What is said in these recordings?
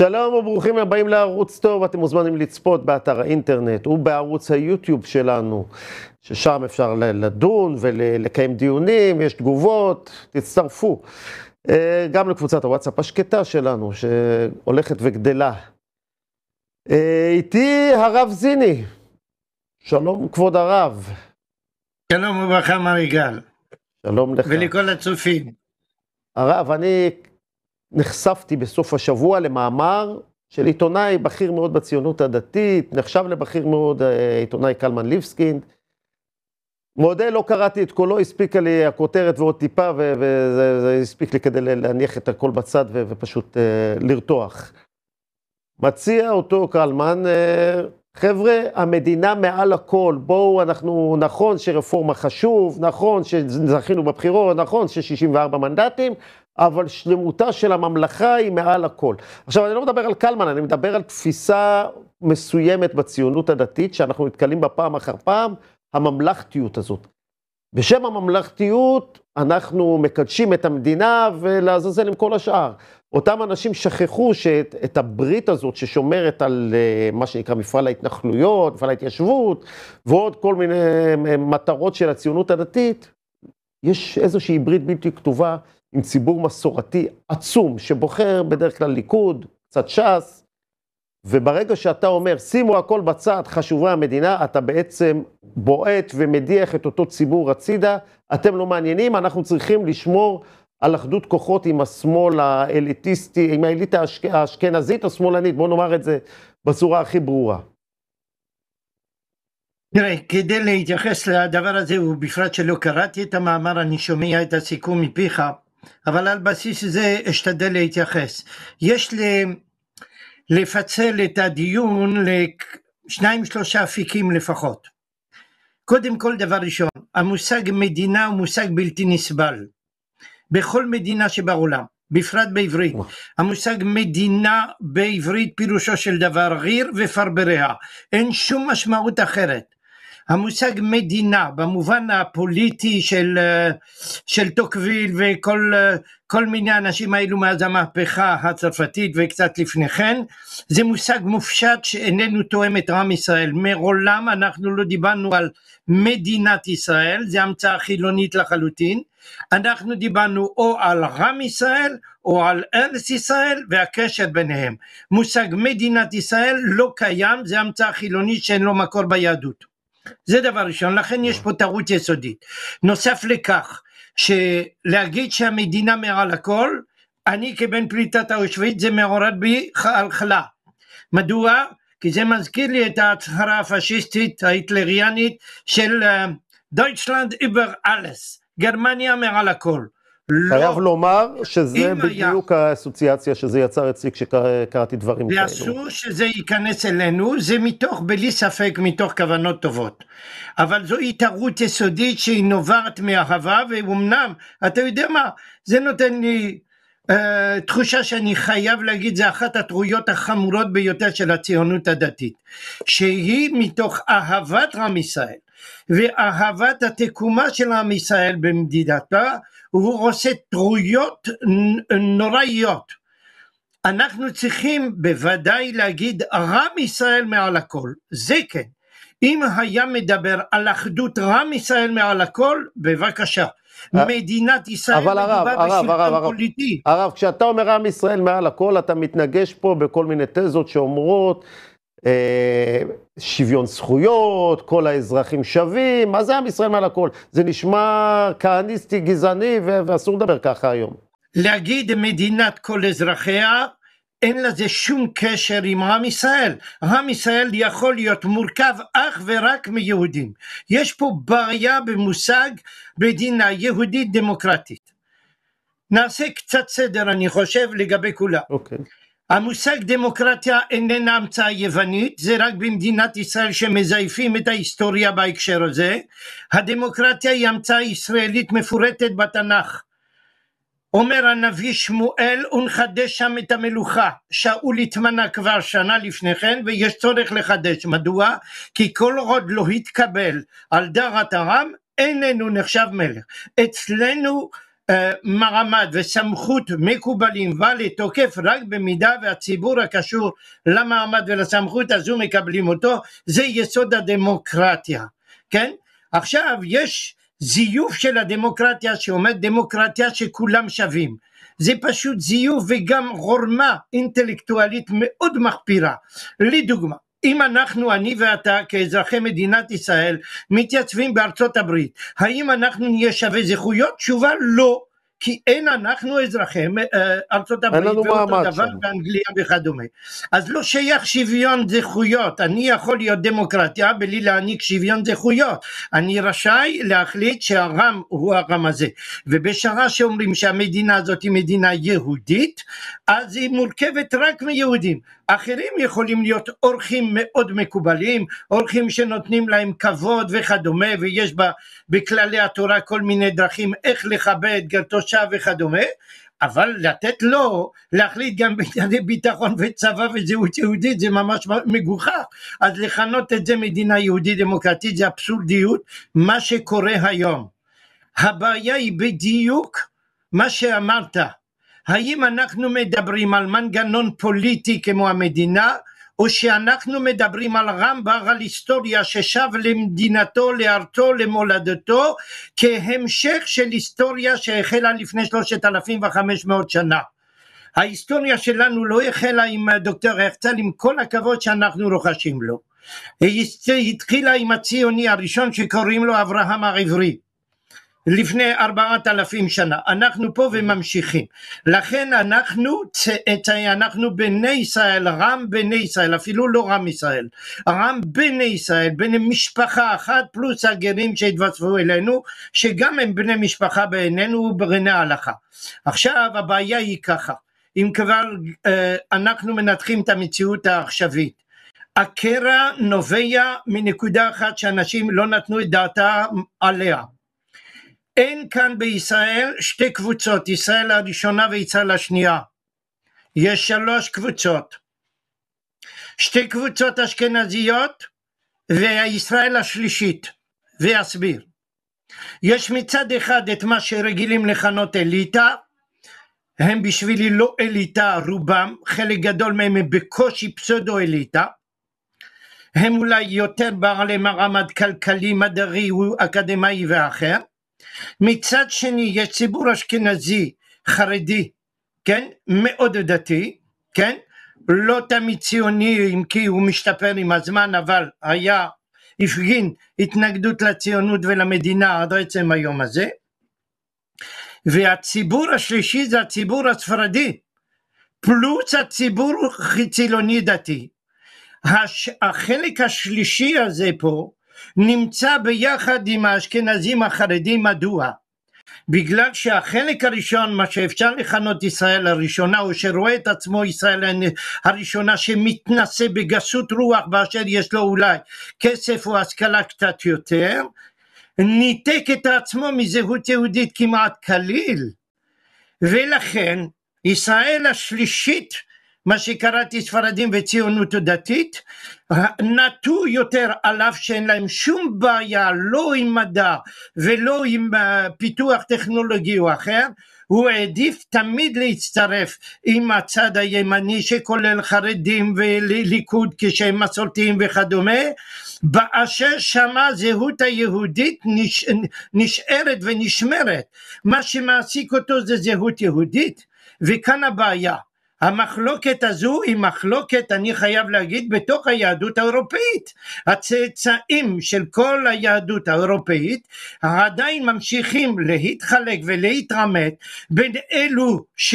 שלום וברוכים הבאים לערוץ טוב, אתם מוזמנים לצפות באתר האינטרנט ובערוץ היוטיוב שלנו, ששם אפשר לדון ולקיים דיונים, יש תגובות, תצטרפו. אה, גם לקבוצת הוואטסאפ השקטה שלנו, שהולכת וגדלה. אה, איתי הרב זיני, שלום כבוד הרב. שלום וברכה מר יגאל. שלום לך. ולכל הצופים. הרב, אני נחשפתי בסוף השבוע למאמר של עיתונאי בכיר מאוד בציונות הדתית, נחשב לבכיר מאוד אה, עיתונאי קלמן ליבסקינד. מודה, לא קראתי את קולו, הספיקה לי הכותרת ועוד טיפה, וזה הספיק לי כדי להניח את הכל בצד ופשוט uh, לרתוח. מציע אותו קלמן, uh, חבר'ה, המדינה מעל הכל, בואו, אנחנו, נכון שרפורמה חשוב, נכון שזכינו בבחירות, נכון ש-64 מנדטים, אבל שלמותה של הממלכה היא מעל הכל. עכשיו, אני לא מדבר על קלמן, אני מדבר על תפיסה מסוימת בציונות הדתית, שאנחנו נתקלים בה פעם אחר פעם, הממלכתיות הזאת. בשם הממלכתיות, אנחנו מקדשים את המדינה ולעזאזל עם כל השאר. אותם אנשים שכחו שאת הברית הזאת ששומרת על אה, מה שנקרא מפעל ההתנחלויות, מפעל ההתיישבות, ועוד כל מיני אה, מטרות של הציונות הדתית, יש איזושהי ברית בלתי כתובה עם ציבור מסורתי עצום, שבוחר בדרך כלל ליכוד, קצת ש"ס, וברגע שאתה אומר, שימו הכל בצד, חשובה המדינה, אתה בעצם בועט ומדיח את אותו ציבור הצידה, אתם לא מעניינים, אנחנו צריכים לשמור על אחדות כוחות עם השמאל האליטיסטי, עם האליטה האשכנזית השמאלנית, בואו נאמר את זה בצורה הכי ברורה. תראה, כדי להתייחס לדבר הזה, ובפרט שלא קראתי את המאמר, אני שומע את הסיכום מפיך, אבל על בסיס זה אשתדל להתייחס. יש לי לפצל את הדיון לשניים שלושה אפיקים לפחות. קודם כל דבר ראשון, המושג מדינה הוא מושג בלתי נסבל. בכל מדינה שבעולם, בפרט בעברית. המושג מדינה בעברית פירושו של דבר עיר ופרבריה, אין שום משמעות אחרת. המושג מדינה במובן הפוליטי של, אה, של טוקוויל וכל אה, כל מיני אנשים האלו מאז המהפכה הצרפתית וקצת לפני כן זה מושג מופשט שאיננו תואם את עם ישראל. מעולם אנחנו לא דיברנו על מדינת ישראל זה המצאה חילונית לחלוטין. אנחנו דיברנו או על עם ישראל או על ארץ ישראל והקשר ביניהם. מושג מדינת ישראל לא קיים זה המצאה חילונית שאין לו מקור ביהדות זה דבר ראשון, לכן יש פה טעות יסודית. נוסף לכך, שלהגיד שהמדינה מעל הכל, אני כבן פליטת אושוויץ זה מעורר בי חלחלה. מדוע? כי זה מזכיר לי את ההצהרה הפשיסטית ההיטלריאנית של דויטשלנד איבר אלס, גרמניה מעל הכל. לא. חייב לומר שזה בדיוק היה... האסוציאציה שזה יצר אצלי כשקראתי דברים כאלו. ואסור שזה ייכנס אלינו, זה מתוך, בלי ספק, מתוך כוונות טובות. אבל זו התערות יסודית שהיא נובעת מאהבה, ואומנם, אתה יודע מה, זה נותן לי uh, תחושה שאני חייב להגיד, זה אחת הטעויות החמורות ביותר של הציונות הדתית, שהיא מתוך אהבת עם ישראל, ואהבת התקומה של עם ישראל במדידתה, הוא עושה טרויות נוראיות. אנחנו צריכים בוודאי להגיד רם ישראל מעל הכל, זה כן. אם היה מדבר על אחדות רם ישראל מעל הכל, בבקשה. אה, מדינת ישראל אבל הרב, הרב, הרב, פוליטי. הרב, כשאתה אומר עם ישראל מעל הכל, אתה מתנגש פה בכל מיני תזות שאומרות שוויון זכויות, כל האזרחים שווים, מה זה עם ישראל מעל הכל? זה נשמע כהניסטי, גזעני, ואסור לדבר ככה היום. להגיד מדינת כל אזרחיה, אין לזה שום קשר עם עם ישראל. עם ישראל יכול להיות מורכב אך ורק מיהודים. יש פה בעיה במושג מדינה יהודית דמוקרטית. נעשה קצת סדר אני חושב לגבי. אוקיי. Okay. המושג דמוקרטיה איננה המצאה יוונית, זה רק במדינת ישראל שמזייפים את ההיסטוריה בהקשר הזה. הדמוקרטיה היא המצאה ישראלית מפורטת בתנ"ך. אומר הנביא שמואל ונחדש שם את המלוכה. שאול התמנה כבר שנה לפני כן ויש צורך לחדש. מדוע? כי כל עוד לא התקבל על דעת העם איננו נחשב מלך. אצלנו אה, מעמד וסמכות מקובלים בא לתוקף רק במידה והציבור הקשור למעמד ולסמכות הזו מקבלים אותו, זה יסוד הדמוקרטיה, כן? עכשיו יש זיוף של הדמוקרטיה שאומר דמוקרטיה שכולם שווים. זה פשוט זיוף וגם עורמה אינטלקטואלית מאוד מחפירה. לדוגמה, אם אנחנו, אני ואתה, כאזרחי מדינת ישראל, מתייצבים בארצות הברית, האם אנחנו נהיה שווה זכויות? תשובה לא. כי אין אנחנו אזרחי אה, ארצות הברית ואותו דבר שם. באנגליה וכדומה. אז לא שייך שוויון זכויות, אני יכול להיות דמוקרטיה בלי להעניק שוויון זכויות, אני רשאי להחליט שהרם הוא הרם הזה, ובשעה שאומרים שהמדינה הזאת היא מדינה יהודית, אז היא מורכבת רק מיהודים, אחרים יכולים להיות אורחים מאוד מקובלים, אורחים שנותנים להם כבוד וכדומה, ויש בה בכללי התורה כל מיני דרכים איך לכבד תושב וכדומה, אבל לתת לו להחליט גם בענייני ביטחון וצבא וזהות יהודית זה ממש מגוחך. אז לכנות את זה מדינה יהודית דמוקרטית זה אבסורדיות מה שקורה היום. הבעיה היא בדיוק מה שאמרת. האם אנחנו מדברים על מנגנון פוליטי כמו המדינה או שאנחנו מדברים על רמב"ר על היסטוריה ששב למדינתו, לארצו, למולדתו כהמשך של היסטוריה שהחלה לפני שלושת אלפים וחמש מאות שנה. ההיסטוריה שלנו לא החלה עם דוקטור הרצל עם כל הכבוד שאנחנו רוחשים לו. היא התחילה עם הציוני הראשון שקוראים לו אברהם העברי לפני ארבעת אלפים שנה, אנחנו פה וממשיכים, לכן אנחנו אנחנו בני ישראל, רם בני ישראל, אפילו לא רם ישראל, רם בני ישראל, בני משפחה אחת פלוס הגרים שהתווספו אלינו, שגם הם בני משפחה בעינינו ובעיני ההלכה. עכשיו הבעיה היא ככה, אם כבר אה, אנחנו מנתחים את המציאות העכשווית, הקרע נובע מנקודה אחת שאנשים לא נתנו את דעתם עליה אין כאן בישראל שתי קבוצות, ישראל הראשונה וישראל השנייה. יש שלוש קבוצות. שתי קבוצות אשכנזיות וישראל השלישית, ואסביר. יש מצד אחד את מה שרגילים לכנות אליטה, הם בשבילי לא אליטה רובם, חלק גדול מהם הם בקושי פסודו אליטה, הם אולי יותר בעלי מעמד כלכלי, מדעי, אקדמאי ואחר, מצד שני יש ציבור אשכנזי חרדי, כן, מאוד דתי, כן, לא תמיד ציוני אם כי הוא משתפר עם הזמן אבל היה, הפגין התנגדות לציונות ולמדינה עד עצם היום הזה. והציבור השלישי זה הציבור הספרדי פלוס הציבור חצילוני דתי. הש, החלק השלישי הזה פה נמצא ביחד עם האשכנזים החרדים מדוע? בגלל שהחלק הראשון מה שאפשר לכנות ישראל הראשונה או שרואה את עצמו ישראל הראשונה שמתנשא בגסות רוח באשר יש לו אולי כסף או השכלה קצת יותר ניתק את עצמו מזהות יהודית כמעט כליל ולכן ישראל השלישית מה שקראתי ספרדים וציונות דתית, נטו יותר על אף שאין להם שום בעיה לא עם מדע ולא עם uh, פיתוח טכנולוגי או אחר, הוא העדיף תמיד להצטרף עם הצד הימני שכולל חרדים וליכוד כשהם מסורתיים וכדומה, באשר שמה הזהות היהודית נש... נשארת ונשמרת, מה שמעסיק אותו זה זהות יהודית וכאן הבעיה המחלוקת הזו היא מחלוקת, אני חייב להגיד, בתוך היהדות האירופאית. הצאצאים של כל היהדות האירופאית עדיין ממשיכים להתחלק ולהתרמת בין אלו ש...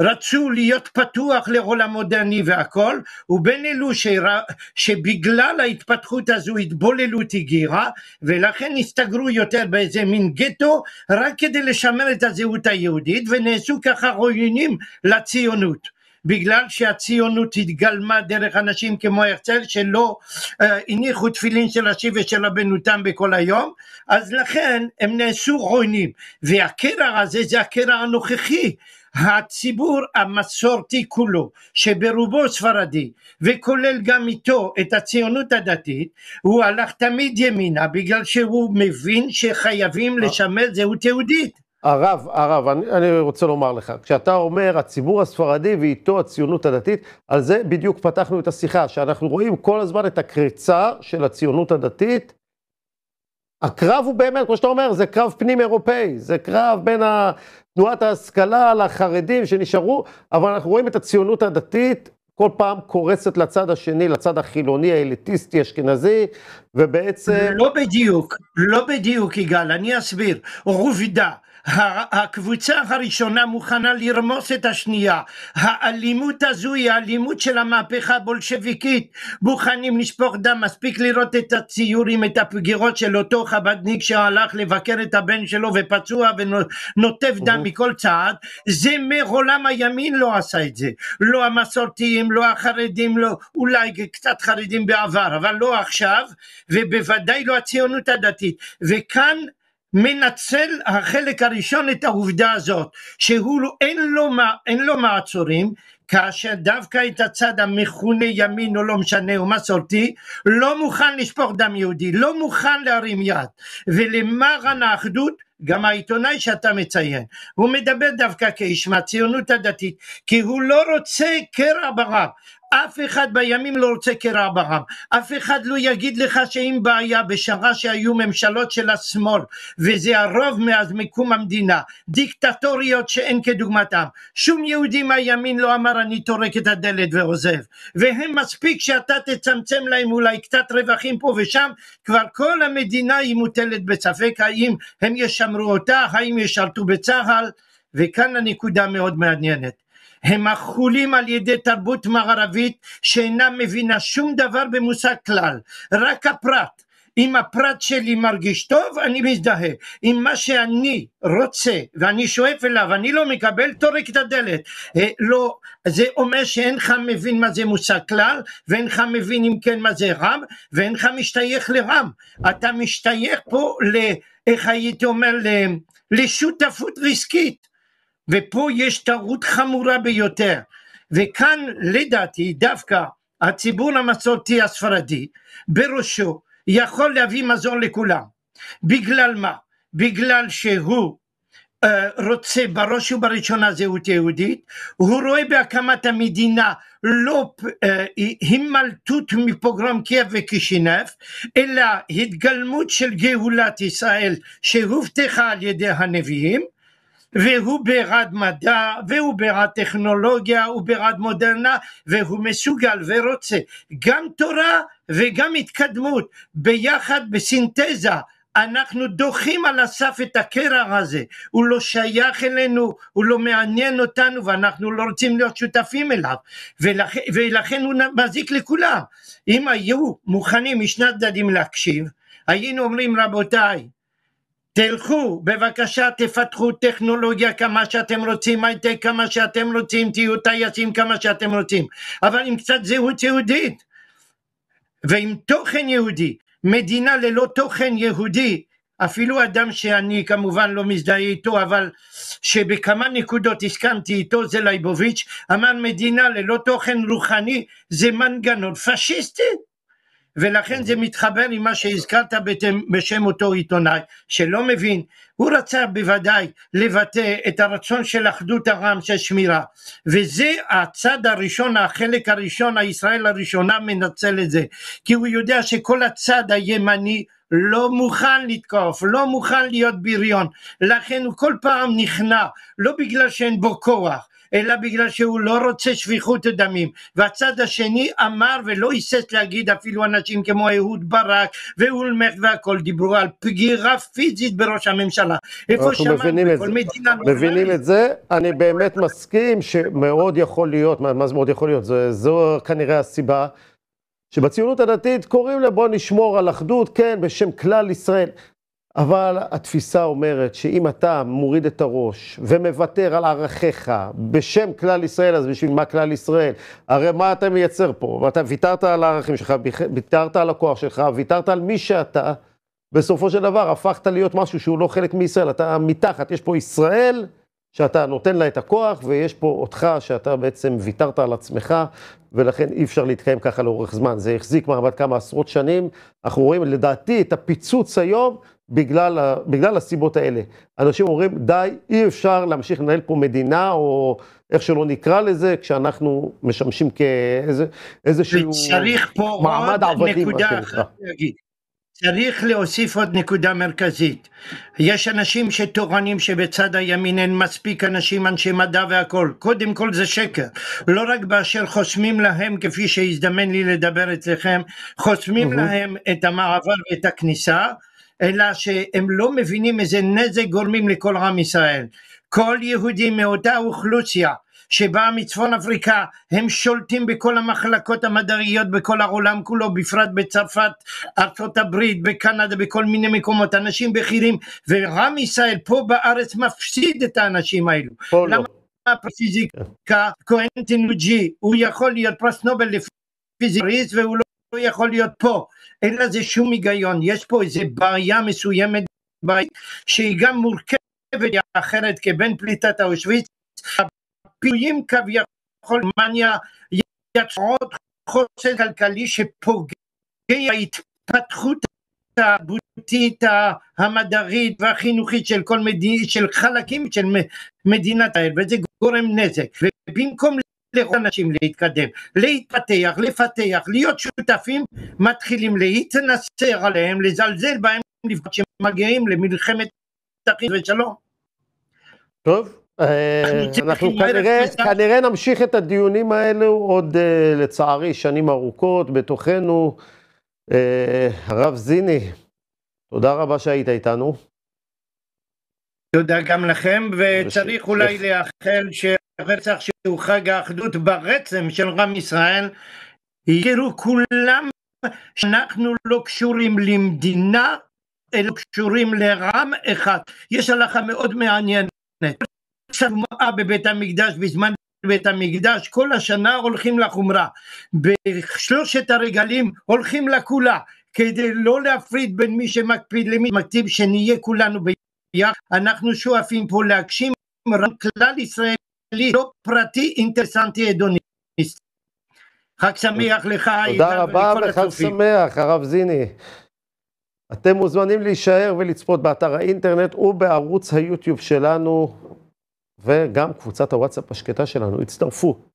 רצו להיות פתוח לעולם מודרני והכל, ובין אלו שרא, שבגלל ההתפתחות הזו התבוללות הגירה, ולכן הסתגרו יותר באיזה מין גטו, רק כדי לשמר את הזהות היהודית, ונעשו ככה רואיינים לציונות. בגלל שהציונות התגלמה דרך אנשים כמו הרצל שלא אה, הניחו תפילין של השי ושל רבנו תם בכל היום אז לכן הם נעשו עוינים והקרע הזה זה הקרע הנוכחי הציבור המסורתי כולו שברובו ספרדי וכולל גם איתו את הציונות הדתית הוא הלך תמיד ימינה בגלל שהוא מבין שחייבים לשמר זהות יהודית הרב, הרב, אני, אני רוצה לומר לך, כשאתה אומר הציבור הספרדי ואיתו הציונות הדתית, על זה בדיוק פתחנו את השיחה, שאנחנו רואים כל הזמן את הקריצה של הציונות הדתית. הקרב הוא באמת, כמו שאתה אומר, זה קרב פנים אירופאי, זה קרב בין תנועת ההשכלה לחרדים שנשארו, אבל אנחנו רואים את הציונות הדתית כל פעם קורצת לצד השני, לצד החילוני, האליטיסטי, אשכנזי, ובעצם... לא בדיוק, לא בדיוק, יגאל, אני אסביר. עובדה, הקבוצה הראשונה מוכנה לרמוס את השנייה. האלימות הזו היא האלימות של המהפכה הבולשביקית. מוכנים לשפוך דם, מספיק לראות את הציורים, את הפגירות של אותו חבדניק שהלך לבקר את הבן שלו ופצוע ונוטף דם מכל צעד. זה מעולם הימין לא עשה את זה. לא המסורתיים, לא החרדים, לא, אולי קצת חרדים בעבר, אבל לא עכשיו, ובוודאי לא הציונות הדתית. וכאן מנצל החלק הראשון את העובדה הזאת שהוא לא, אין לו, אין לו מעצורים כאשר דווקא את הצד המכונה ימין או לא משנה או מסורתי לא מוכן לשפוך דם יהודי לא מוכן להרים יד. ולמען האחדות גם העיתונאי שאתה מציין הוא מדבר דווקא כאיש מהציונות הדתית כי הוא לא רוצה קרע ברב אף אחד בימים לא רוצה קרע בעם, אף אחד לא יגיד לך שאם בעיה בשעה שהיו ממשלות של השמאל וזה הרוב מאז מקום המדינה, דיקטטוריות שאין כדוגמתם, שום יהודי מהימין לא אמר אני טורק את הדלת ועוזב, והם מספיק שאתה תצמצם להם אולי קצת רווחים פה ושם, כבר כל המדינה היא מוטלת בספק האם הם ישמרו אותה, האם ישרתו בצה"ל, וכאן הנקודה מאוד מעניינת. הם אכולים על ידי תרבות מערבית שאינה מבינה שום דבר במושג כלל, רק הפרט. אם הפרט שלי מרגיש טוב, אני מזדהה. אם מה שאני רוצה ואני שואף אליו, אני לא מקבל, טורק את הדלת. אה, לא, זה אומר שאינך מבין מה זה מושג כלל, ואינך מבין אם כן מה זה רם, ואינך משתייך לרם. אתה משתייך פה, ל, איך הייתי אומר, לשותפות ריסקית. ופה יש טעות חמורה ביותר וכאן לדעתי דווקא הציבור המסורתי הספרדי בראשו יכול להביא מזון לכולם בגלל מה? בגלל שהוא uh, רוצה בראש ובראשונה זהות יהודית, הוא רואה בהקמת המדינה לא uh, הימלטות מפוגרום קייב וקישינב, אלא התגלמות של גאולת ישראל שהובטחה על ידי הנביאים, והוא בעד מדע והוא בעד טכנולוגיה הוא בעד מודרנה והוא מסוגל ורוצה גם תורה וגם התקדמות ביחד בסינתזה אנחנו דוחים על הסף את הקרע הזה, הוא לא שייך אלינו, הוא לא מעניין אותנו ואנחנו לא רוצים להיות שותפים אליו. ולכן, ולכן הוא מזיק לכולם. אם היו מוכנים משני הצדדים להקשיב, היינו אומרים רבותיי, תלכו בבקשה תפתחו טכנולוגיה כמה שאתם רוצים הייטק כמה שאתם רוצים תהיו טייסים כמה שאתם רוצים. אבל עם קצת זהות יהודית ועם תוכן יהודי מדינה ללא תוכן יהודי אפילו אדם שאני כמובן לא מזדהה איתו אבל שבכמה נקודות הסכמתי איתו זה לייבוביץ' אמר מדינה ללא תוכן רוחני זה מנגנון פשיסטי ולכן זה מתחבר עם מה שהזכרת בשם אותו עיתונאי שלא מבין, הוא רצה בוודאי לבטא את הרצון של אחדות העם של שמירה וזה הצד הראשון, החלק הראשון, הישראל הראשונה מנצל את זה כי הוא יודע שכל הצד הימני לא מוכן לתקוף, לא מוכן להיות בריון, לכן הוא כל פעם נכנע, לא בגלל שאין בו כוח, אלא בגלל שהוא לא רוצה שפיכות דמים והצד השני אמר ולא היסס להגיד אפילו אנשים כמו אהוד ברק ואולמרט והכל דיברו על פגירה פיזית בראש הממשלה. איפה שמענו בכל מדינה מבינים את זה, אני באמת מסכים שמאוד יכול להיות, מה זה מאוד יכול להיות, זו כנראה הסיבה שבציונות הדתית קוראים לבוא נשמור על אחדות, כן, בשם כלל ישראל. אבל התפיסה אומרת שאם אתה מוריד את הראש ומוותר על ערכיך בשם כלל ישראל, אז בשביל מה כלל ישראל? הרי מה אתה מייצר פה? אתה ויתרת על הערכים שלך, ויתרת על הכוח שלך, ויתרת על מי שאתה, בסופו של דבר הפכת להיות משהו שהוא לא חלק מישראל, אתה מתחת, יש פה ישראל שאתה נותן לה את הכוח, ויש פה אותך, שאתה בעצם ויתרת על עצמך, ולכן אי אפשר להתקיים ככה לאורך זמן. זה החזיק מעמד כמה עשרות שנים, אנחנו רואים לדעתי את הפיצוץ היום בגלל, בגלל הסיבות האלה. אנשים אומרים, די, אי אפשר להמשיך לנהל פה מדינה, או איך שלא נקרא לזה, כשאנחנו משמשים כאיזשהו מעמד עבדים, מה שנקרא. צריך להוסיף עוד נקודה מרכזית. יש אנשים שטוענים שבצד הימין אין מספיק אנשים, אנשי מדע והכול. קודם כל זה שקר. לא רק באשר חוסמים להם, כפי שהזדמן לי לדבר אצלכם, חוסמים mm-hmm. להם את המעבר ואת הכניסה, אלא שהם לא מבינים איזה נזק גורמים לכל עם ישראל. כל יהודי מאותה אוכלוסייה שבאה מצפון אפריקה, הם שולטים בכל המחלקות המדעיות בכל העולם כולו, בפרט בצרפת, ארצות הברית, בקנדה, בכל מיני מקומות, אנשים בכירים, ועם ישראל פה בארץ מפסיד את האנשים האלו. פה לא. למה פיזיקה, קוונטין לוג'י, הוא יכול להיות פרס נובל לפיזיקריסט והוא לא יכול להיות פה, אין לזה שום היגיון, יש פה איזה בעיה מסוימת שהיא גם מורכבת אחרת כבן פליטת אושוויץ, פיויים כביכול מניה יצרות חוסן כלכלי שפוגע בהתפתחות התרבותית המדעית והחינוכית של כל מדינה, של חלקים של מדינת ישראל וזה גורם נזק. ובמקום לראות אנשים להתקדם, להתפתח, לפתח, להיות שותפים מתחילים להתנסר עליהם, לזלזל בהם לפני שמגיעים למלחמת אחים ושלום. טוב, אה, אנחנו כנראה, כנראה נמשיך את הדיונים האלו עוד אה, לצערי שנים ארוכות בתוכנו. אה, הרב זיני, תודה רבה שהיית איתנו. תודה גם לכם, וצריך אולי לאחל שהרצח שהוא חג האחדות ברצם של רם ישראל, יראו כולם שאנחנו לא קשורים למדינה, אלא קשורים לרם אחד. יש הלכה מאוד מעניינת. שמעה בבית המקדש בזמן בית המקדש כל השנה הולכים לחומרה בשלושת הרגלים הולכים לכולה כדי לא להפריד בין מי שמקפיד למי שמקפיד שנהיה כולנו ביחד אנחנו שואפים פה להגשים כלל ישראלי לא פרטי אינטרסנטי אדוניסט חג שמח לך תודה רבה וחג שמח הרב זיני. אתם מוזמנים להישאר ולצפות באתר האינטרנט ובערוץ היוטיוב שלנו וגם קבוצת הוואטסאפ השקטה שלנו, הצטרפו.